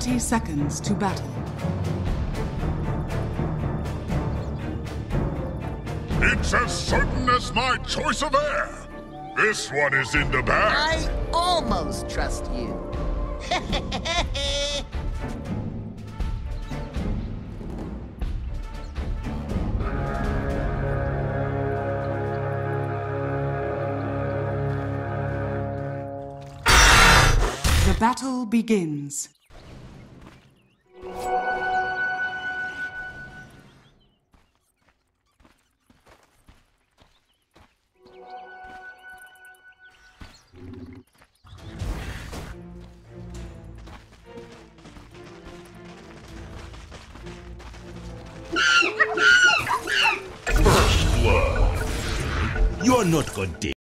30 seconds to battle. It's as certain as my choice of heir. This one is in the bag. I almost trust you. The battle begins. You're not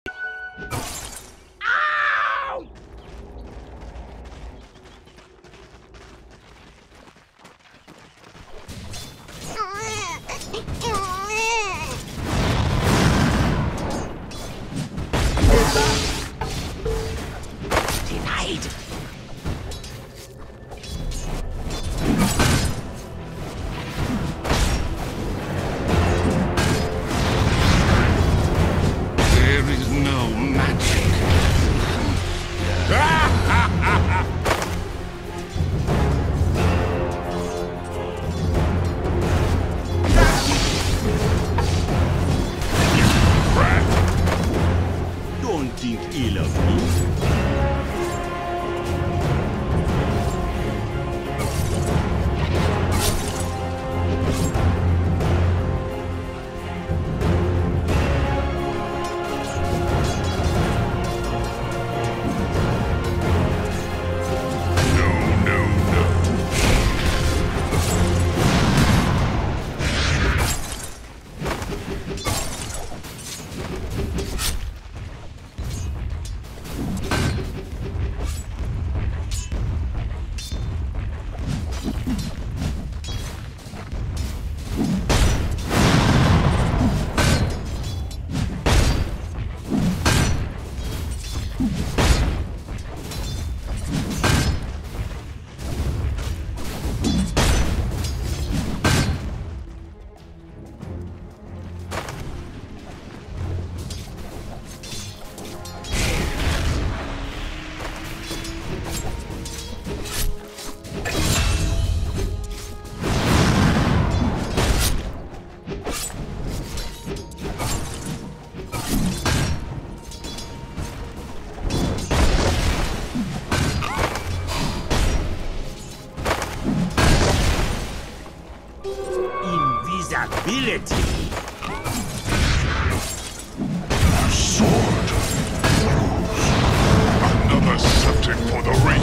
Don't think ill of me. Invisibility. Sword. Another subject for the Wraith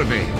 shall not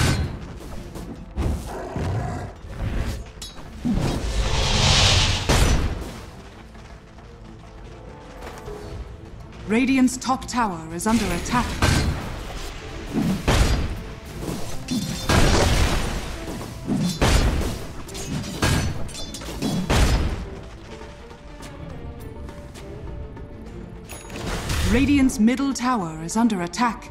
Radiant's top tower is under attack. Radiant's middle tower is under attack.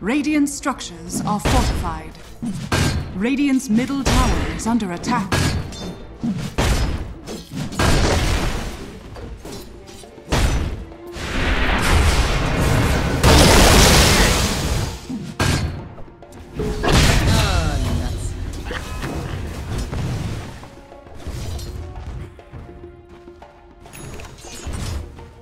Radiant structures are fortified. Radiant's middle tower is under attack.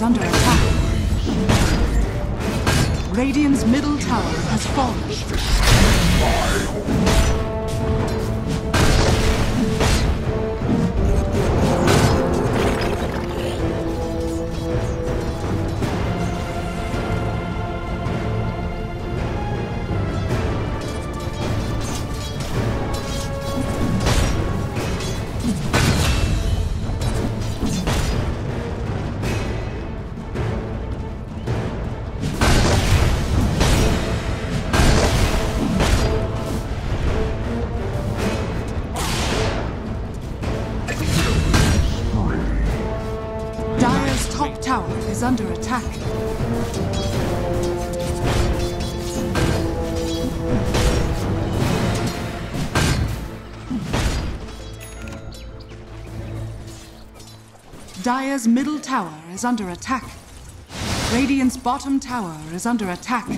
Is under Dire's middle tower is under attack. Radiant's bottom tower is under attack.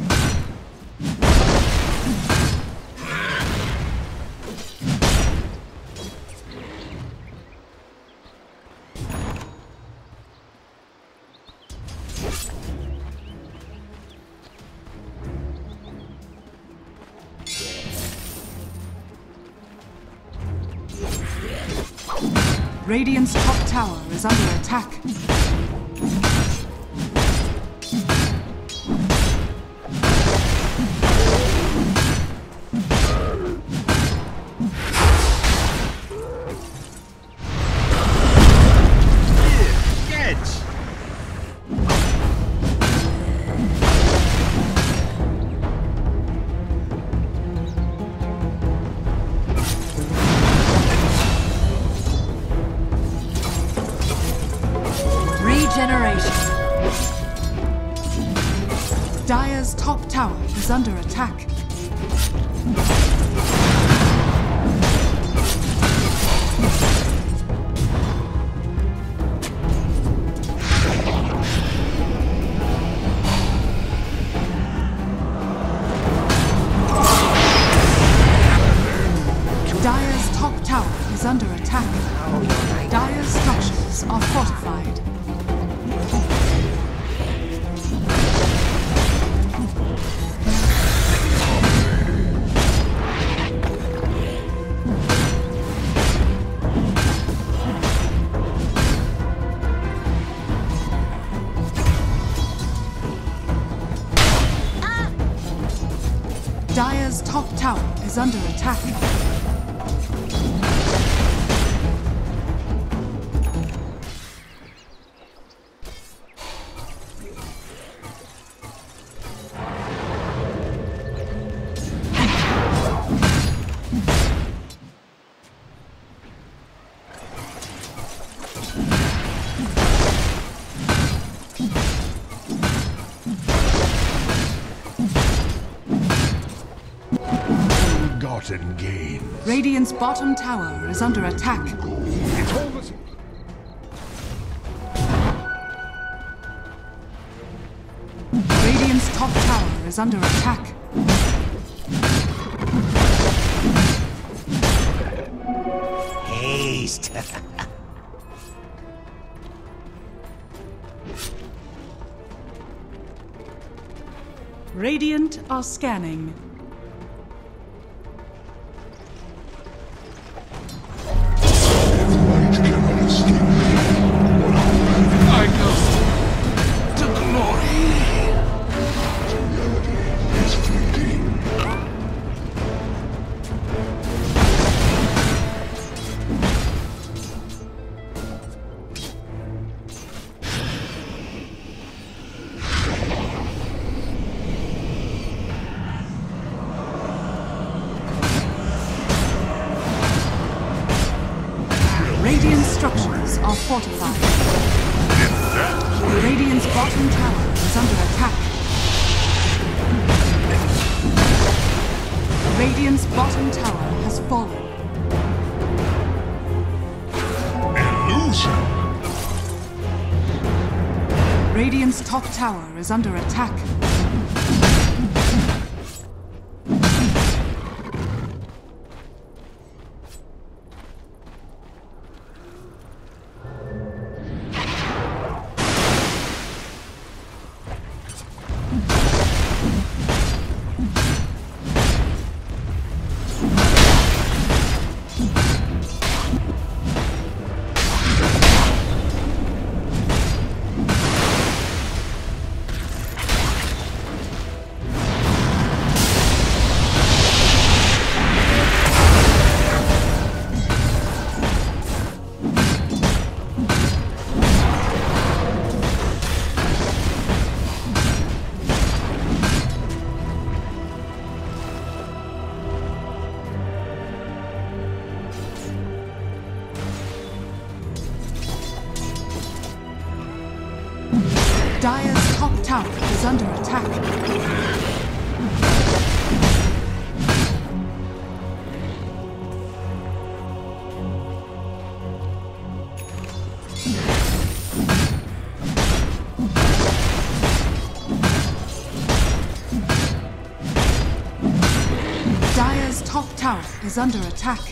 Radiant's top tower is under attack. Radiant's bottom tower is under attack. It's almost... Radiant's top tower is under attack. Haste! Radiant are scanning. Is under attack. Is under attack.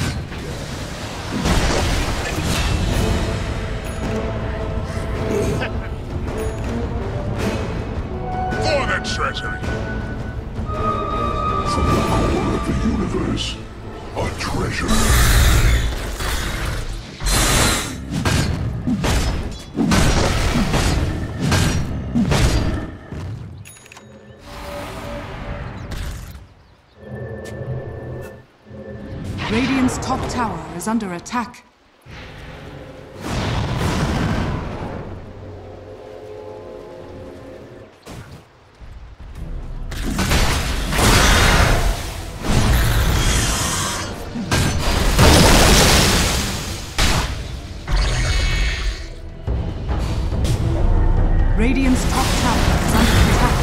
Is under attack. Radiant's top tower is under attack.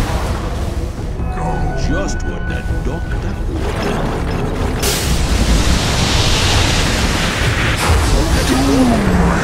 Just what the doctor ordered. Wicked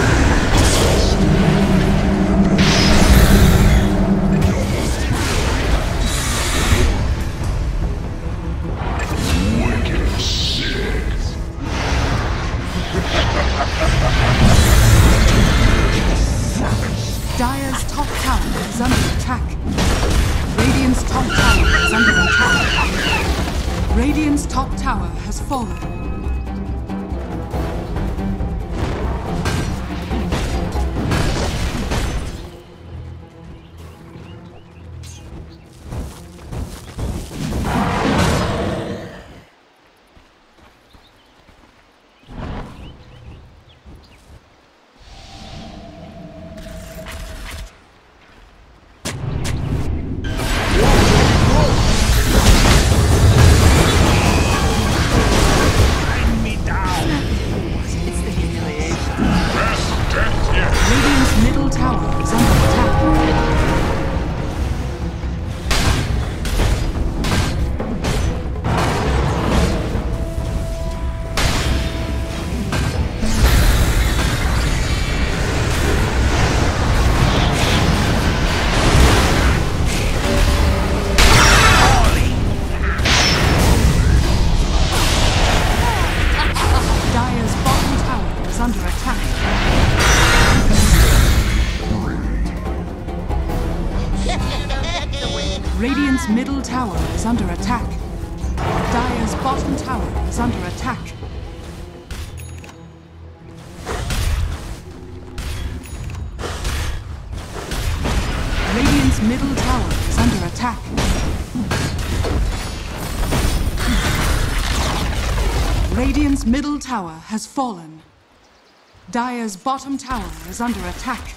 under attack. Dire's bottom tower is under attack. Radiant's middle tower is under attack. Radiant's middle tower has fallen. Dire's bottom tower is under attack.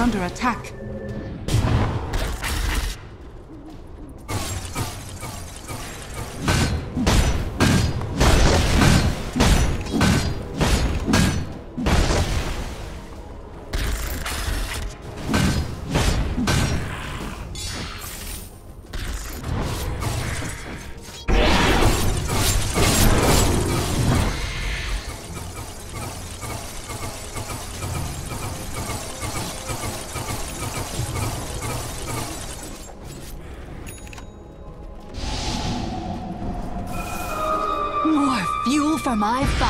Under attack. For my fire.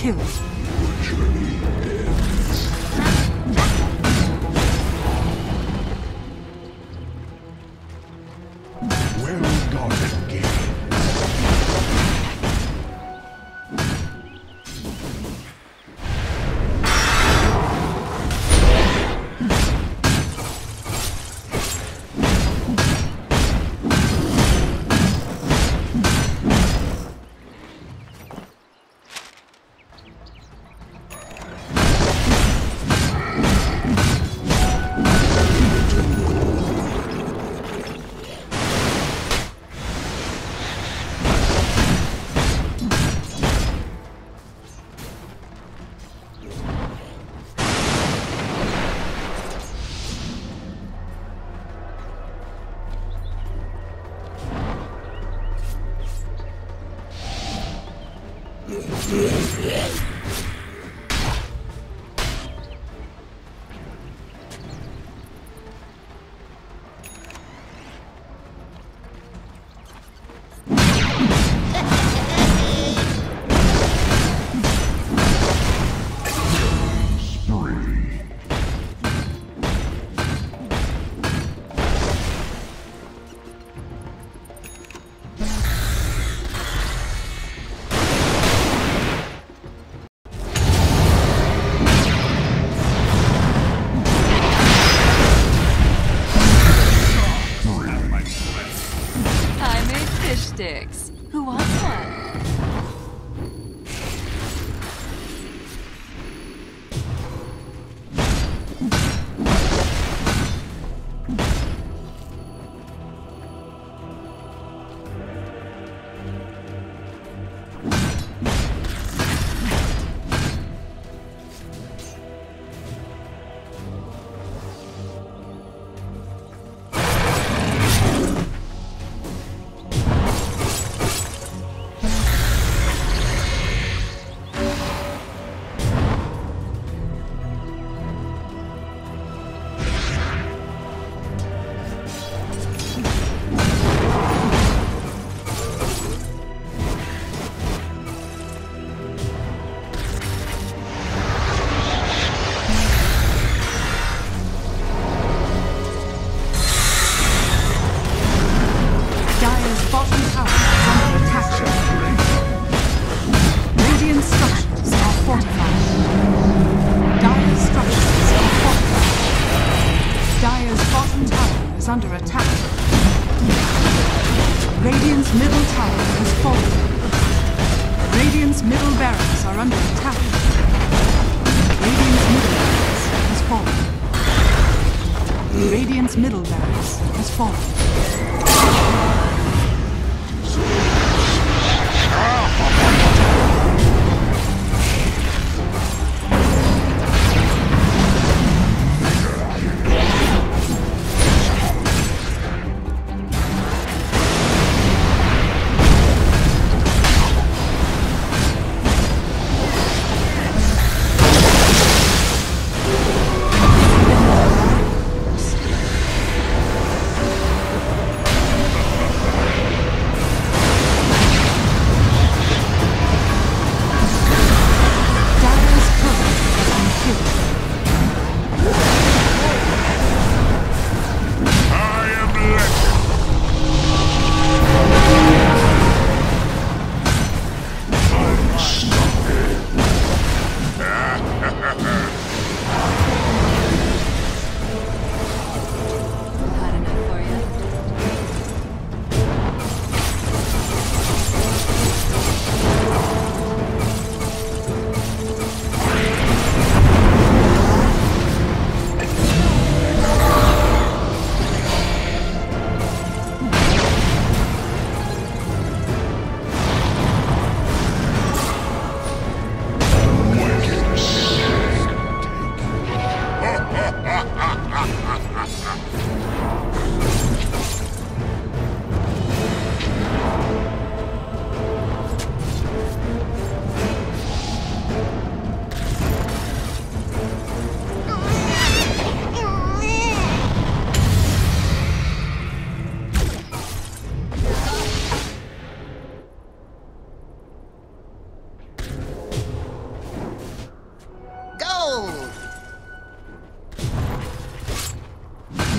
Has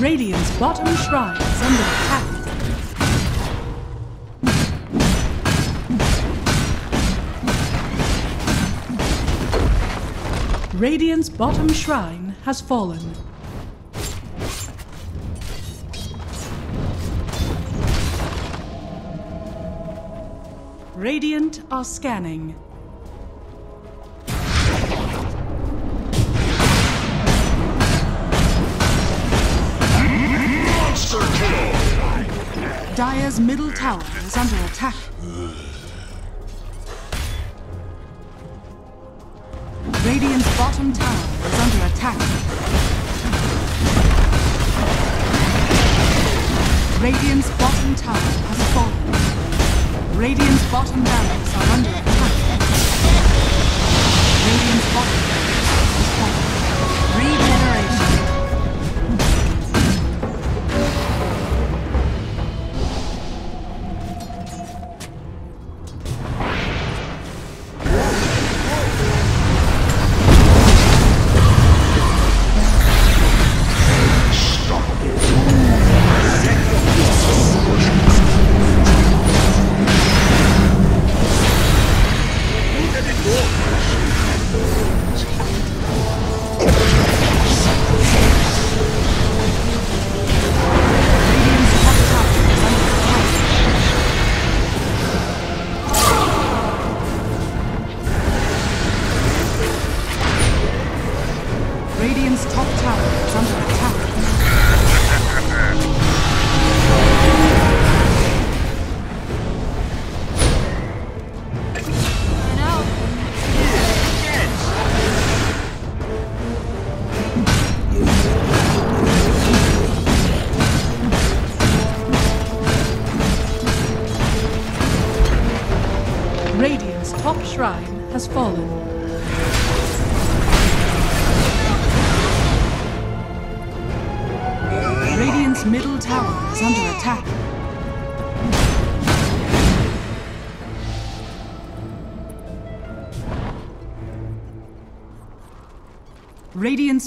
Radiant's bottom shrine is under attack. Radiant's bottom shrine has fallen. Radiant are scanning. Dire's middle tower is under attack. Radiant's bottom tower is under attack. Radiant's bottom tower has fallen. Radiant's bottom barracks are under attack. Radiant's bottom barracks has fallen. Regeneration.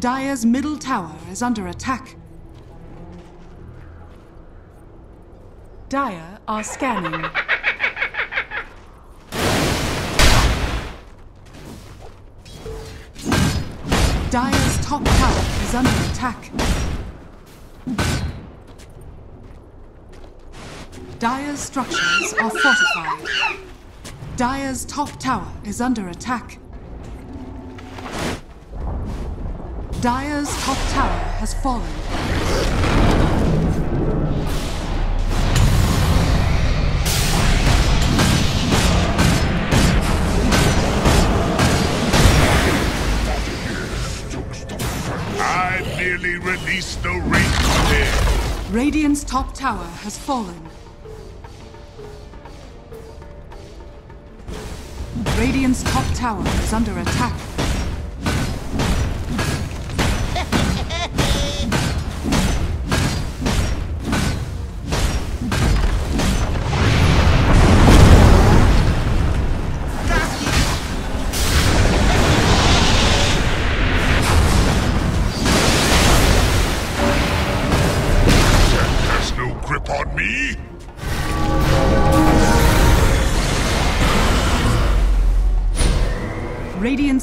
Dire's middle tower is under attack. Dire are scanning. Dire's top tower is under attack. Dire's structures are fortified. Dire's top tower is under attack. Dire's top tower has fallen. I merely released the Dead. Radiant's top tower has fallen. Radiant's top tower is under attack.